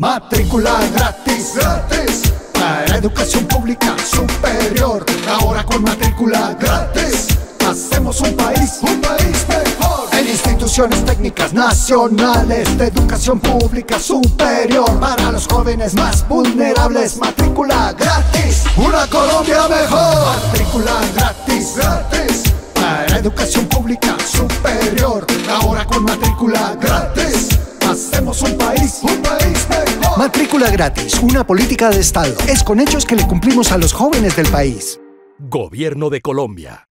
Matrícula gratis, gratis. Para educación pública superior. Ahora con matrícula gratis. Hacemos un país, un país mejor. En instituciones técnicas nacionales de educación pública superior. Para los jóvenes más vulnerables. Matrícula gratis. Una Colombia mejor. Matrícula gratis, gratis. Para educación pública superior. Ahora con matrícula gratis. Hacemos un país. Matrícula gratis, una política de Estado. Es con hechos que le cumplimos a los jóvenes del país. Gobierno de Colombia.